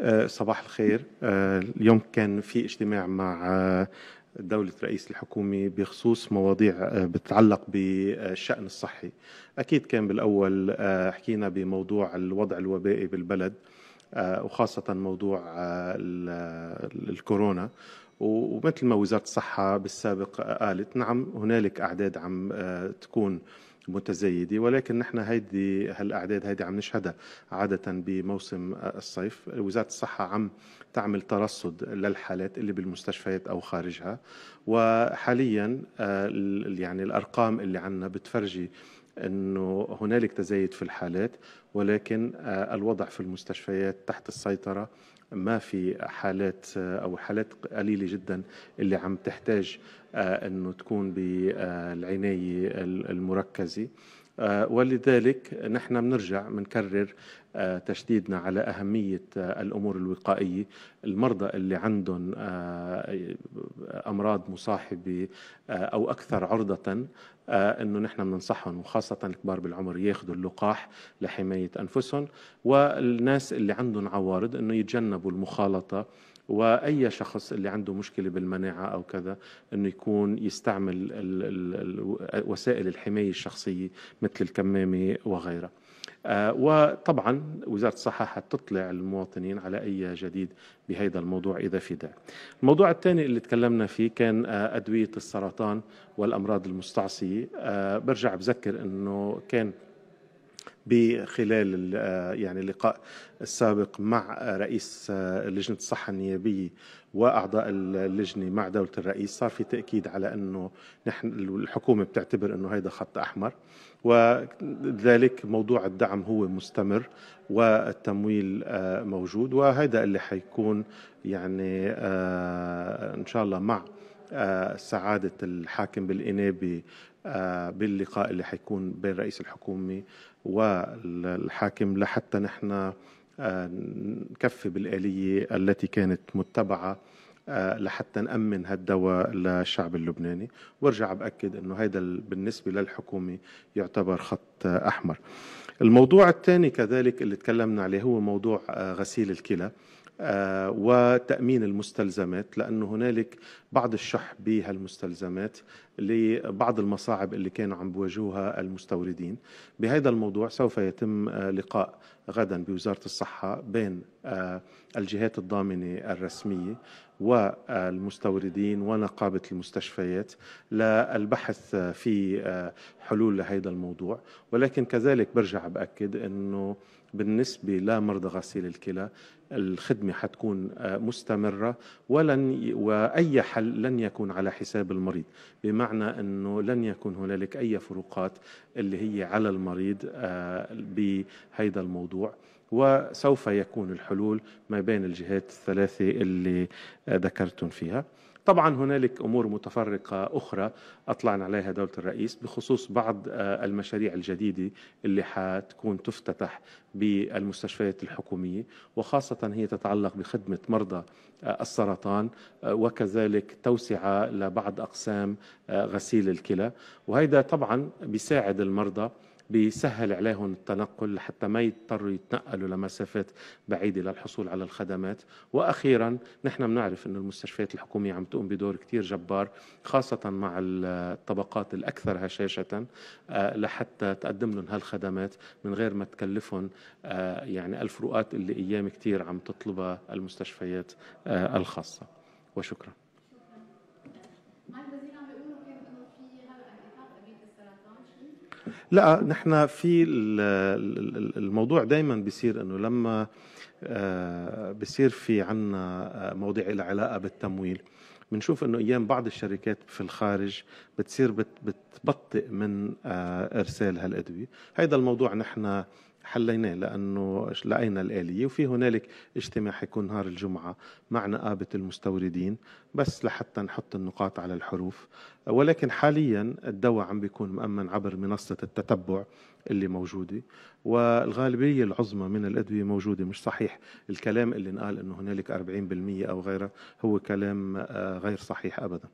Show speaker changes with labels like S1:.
S1: آه، صباح الخير. آه، اليوم كان في اجتماع مع آه، دولة رئيس الحكومة بخصوص مواضيع بتتعلق بالشأن الصحي. أكيد كان بالأول حكينا بموضوع الوضع الوبائي بالبلد وخاصة موضوع الكورونا. ومثل ما وزارة الصحة بالسابق قالت نعم هنالك أعداد عم تكون متزايدة ولكن نحن هيدي هالأعداد هيدي عم نشهدها عادة بموسم الصيف. وزارة الصحة عم تعمل ترصد للحالات اللي بالمستشفيات أو خارجها. وحاليا آه، يعني الأرقام اللي عندنا بتفرجي إنه هنالك تزايد في الحالات ولكن آه، الوضع في المستشفيات تحت السيطرة ما في حالات آه، أو حالات قليلة جدا اللي عم تحتاج آه، إنه تكون بالعناية المركزة. ولذلك نحن بنرجع بنكرر تشديدنا على أهمية الأمور الوقائية. المرضى اللي عندهم أمراض مصاحبة أو أكثر عرضة آه، إنه نحن بننصحهم وخاصة الكبار بالعمر ياخذوا اللقاح لحماية أنفسهم. والناس اللي عندهم عوارض إنه يتجنبوا المخالطة. وأي شخص اللي عنده مشكلة بالمناعة أو كذا إنه يكون يستعمل وسائل الحماية الشخصية مثل الكمامة وغيرها آه، وطبعا وزارة الصحة حتطلع المواطنين على أي جديد بهذا الموضوع إذا في داعي. الموضوع الثاني اللي تكلمنا فيه كان آه، أدوية السرطان والأمراض المستعصية، آه، برجع بذكر إنه كان بخلال يعني اللقاء السابق مع رئيس لجنة الصحة النيابية وأعضاء اللجنة مع دولة الرئيس. صار في تأكيد على أنه نحن الحكومة بتعتبر أنه هذا خط أحمر. وذلك موضوع الدعم هو مستمر والتمويل آه، موجود. وهذا اللي حيكون يعني آه، إن شاء الله مع آه، سعادة الحاكم بالإنابة باللقاء اللي حيكون بين رئيس الحكومة والحاكم لحتى نحن نكفي بالآلية التي كانت متبعة آه، لحتى نأمن هالدواء للشعب اللبناني. وارجع بأكد أنه هذا بالنسبة للحكومة يعتبر خط أحمر. الموضوع الثاني كذلك اللي تكلمنا عليه هو موضوع آه، غسيل الكلى. آه، وتأمين المستلزمات لأنه هنالك بعض الشح بهالمستلزمات لبعض المصاعب اللي كانوا عم بواجهوها المستوردين. بهذا الموضوع سوف يتم لقاء غدا بوزارة الصحة بين الجهات الضامنة الرسمية والمستوردين ونقابة المستشفيات للبحث في حلول لهذا الموضوع. ولكن كذلك برجع بأكد أنه بالنسبة لمرضى غسيل الكلى الخدمة حتكون مستمرة ولن وأي حل لن يكون على حساب المريض. بمعنى أنه لن يكون هنالك أي فروقات اللي هي على المريض بهذا الموضوع. وسوف يكون الحلول ما بين الجهات الثلاثة اللي ذكرتم فيها. طبعا هنالك أمور متفرقة أخرى أطلعنا عليها دولة الرئيس بخصوص بعض آه، المشاريع الجديدة اللي حتكون تفتتح بالمستشفيات الحكومية وخاصة هي تتعلق بخدمة مرضى آه، السرطان آه، وكذلك توسعة لبعض أقسام غسيل الكلى. وهذا طبعا بيساعد المرضى بيسهل عليهم التنقل لحتى ما يضطروا يتنقلوا لمسافات بعيدة للحصول على الخدمات. وأخيرا نحن بنعرف أن المستشفيات الحكومية عم تقوم بدور كتير جبار خاصة مع الطبقات الأكثر هشاشة آه، لحتى تقدم لهم هالخدمات من غير ما تكلفهم آه، يعني الفروقات اللي أيام كتير عم تطلبها المستشفيات آه، الخاصة. وشكرا. لا نحن في الموضوع دائما بيصير إنه لما آه، بصير في عنا آه، مواضيع لها علاقة بالتمويل. بنشوف إنه أيام بعض الشركات في الخارج بتصير بتبطئ من آه، إرسال هالأدوية. هذا الموضوع نحن حليناه لأنه لقينا الآلية وفي هنالك اجتماع حيكون نهار الجمعة مع نقابه المستوردين بس لحتى نحط النقاط على الحروف. ولكن حاليا الدواء عم بيكون مأمن عبر منصة التتبع اللي موجودة والغالبية العظمى من الأدوية موجودة. مش صحيح الكلام اللي انقال إنه هنالك 40% أو غيره هو كلام آه، غير صحيح ابدا.